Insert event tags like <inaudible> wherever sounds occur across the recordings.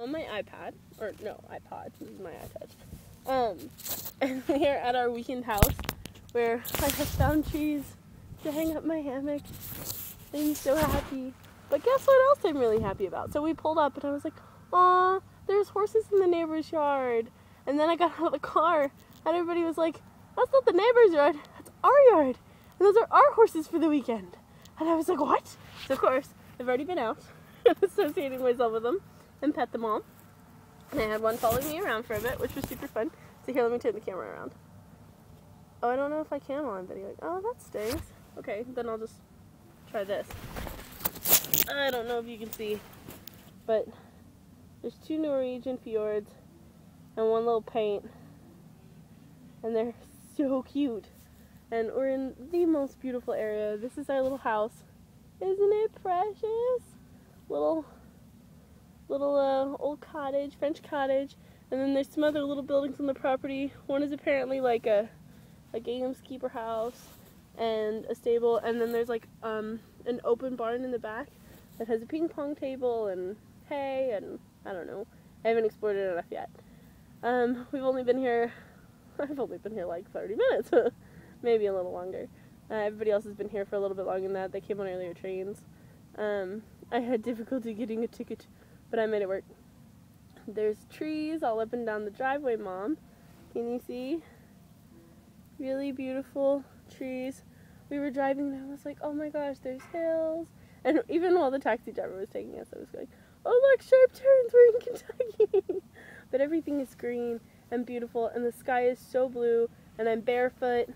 on my iPad, or no, iPod, this is my iPad. Um, <laughs> and we are at our weekend house where I have found trees to hang up my hammock. I'm so happy. But guess what else I'm really happy about? So we pulled up and I was like, aw, there's horses in the neighbor's yard. And then I got <laughs> out of the car and everybody was like, that's not the neighbor's yard, that's our yard. And those are our horses for the weekend. And I was like, what? So of course, I've already been out <laughs> associating myself with them and pet them all. And I had one following me around for a bit, which was super fun. So here, let me turn the camera around. Oh, I don't know if I can I'm videoing. Oh, that stings. Okay, then I'll just try this. I don't know if you can see, but there's two Norwegian fjords and one little paint. And they're <laughs> so cute. And we're in the most beautiful area. This is our little house. Isn't it precious? Little little uh, old cottage, French cottage, and then there's some other little buildings on the property. One is apparently like a a gameskeeper house and a stable, and then there's like um, an open barn in the back that has a ping pong table and hay and I don't know. I haven't explored it enough yet. Um, we've only been here. <laughs> I've only been here like 30 minutes, <laughs> maybe a little longer. Uh, everybody else has been here for a little bit longer than that. They came on earlier trains. Um, I had difficulty getting a ticket but I made it work. There's trees all up and down the driveway, Mom. Can you see? Really beautiful trees. We were driving and I was like, oh my gosh, there's hills. And even while the taxi driver was taking us, I was going, oh look, sharp turns, we're in <laughs> Kentucky. but everything is green and beautiful and the sky is so blue and I'm barefoot.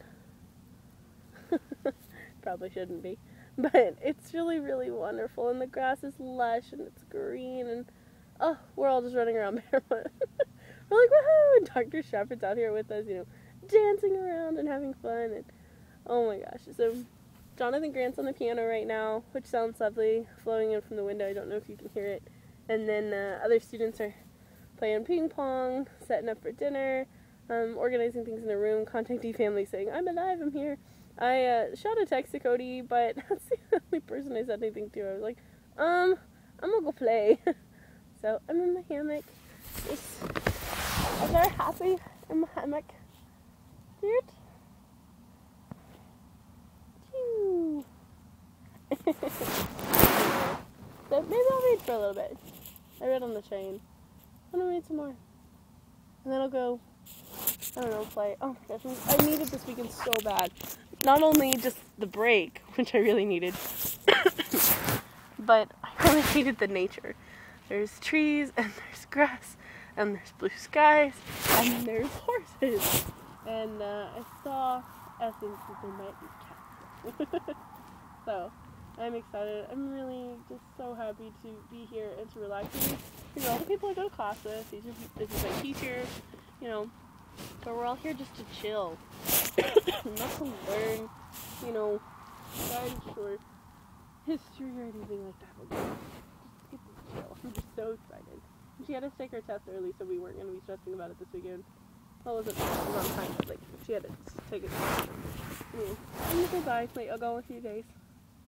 <laughs> Probably shouldn't be. <laughs> But it's really, really wonderful, and the grass is lush and it's green, and oh, we're all just running around <laughs> barefoot. we're like, woohoo! And Dr. Shepherd's out here with us, you know, dancing around and having fun, and oh my gosh. So, Jonathan Grant's on the piano right now, which sounds lovely, flowing in from the window. I don't know if you can hear it. And then uh, other students are playing ping pong, setting up for dinner, um, organizing things in the room, contacting family saying, I'm alive, I'm here. I uh, shot a text to Cody, but <laughs> that's the only person I said anything to. I was like, um, I'm gonna go play. <laughs> so I'm in my hammock. I'm very happy in my hammock. Dude. so <laughs> maybe I'll read for a little bit. I read on the train. I'm gonna read some more. And then I'll go, I don't know, play. Oh my gosh, I needed this weekend so bad not only just the break, <laughs> which I really needed, <coughs> but I really <laughs> hated the nature. There's trees and <laughs> there's grass and there's blue skies and there's horses. And uh, I saw Essence that there might be cats. so I'm excited. I'm really just so happy to be here and to relax. You know, all the people I go to class with, these are, this is my teacher, you know, but we're all here just to chill. <coughs> Not to learn, you know, French or history or anything like that. Just get to chill. I'm just so excited. She had to take her test early, so we weren't going to be stressing about it this weekend. Well, it wasn't on time, but like, she had to take it. Yeah. I'm going to say bye. Wait, I'll go in a few days.